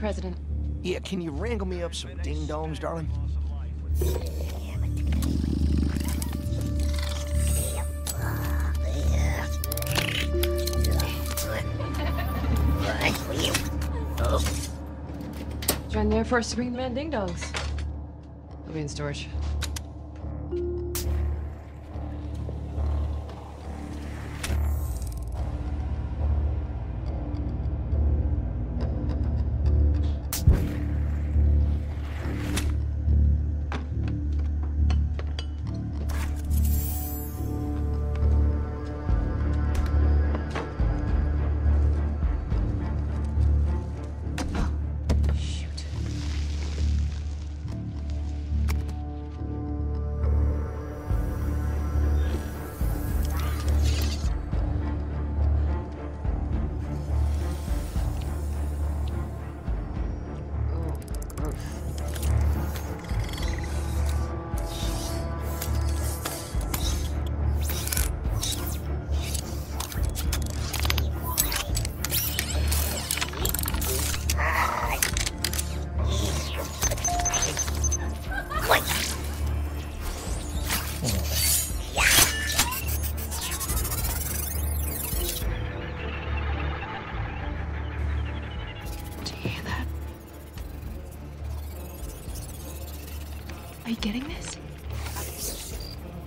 President. Yeah, can you wrangle me up some ding-dongs, darling? Join the Air Force to bring the man ding dongs. They'll be in storage. Are you getting this?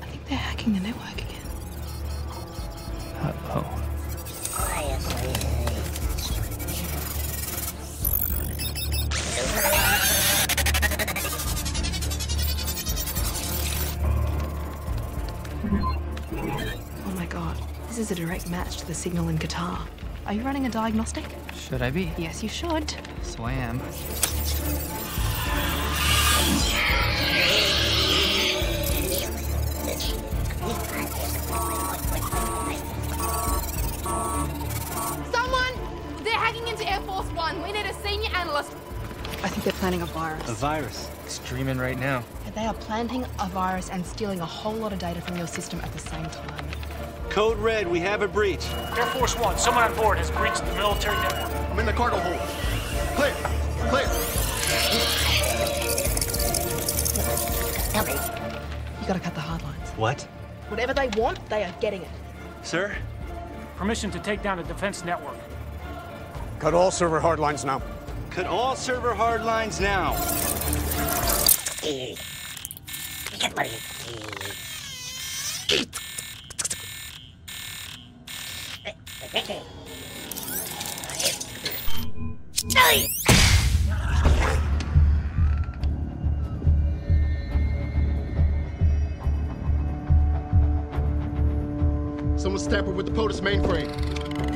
I think they're hacking the network again. Uh-oh. Oh my god. This is a direct match to the signal in Qatar. Are you running a diagnostic? Should I be? Yes, you should. So I am. Someone! They're hacking into Air Force One. We need a senior analyst. I think they're planning a virus. A virus. Streaming right now. They are planting a virus and stealing a whole lot of data from your system at the same time. Code Red, we have a breach. Air Force One, someone on board has breached the military network. I'm in the cargo hold. Clear. Clear. You gotta cut the hard lines. What? Whatever they want, they are getting it. Sir? Permission to take down a defense network. Cut all server hard lines now. Cut all server hard lines now. Someone's tampered with the POTUS mainframe.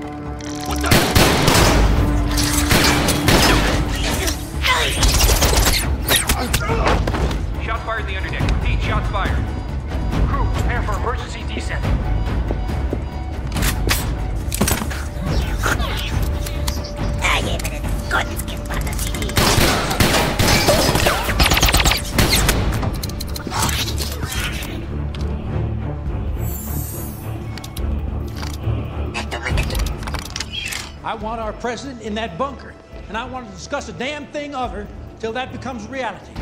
I want our president in that bunker, and I want to discuss a damn thing other till that becomes reality.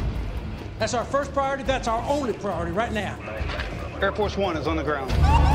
That's our first priority. That's our only priority right now. Air Force One is on the ground.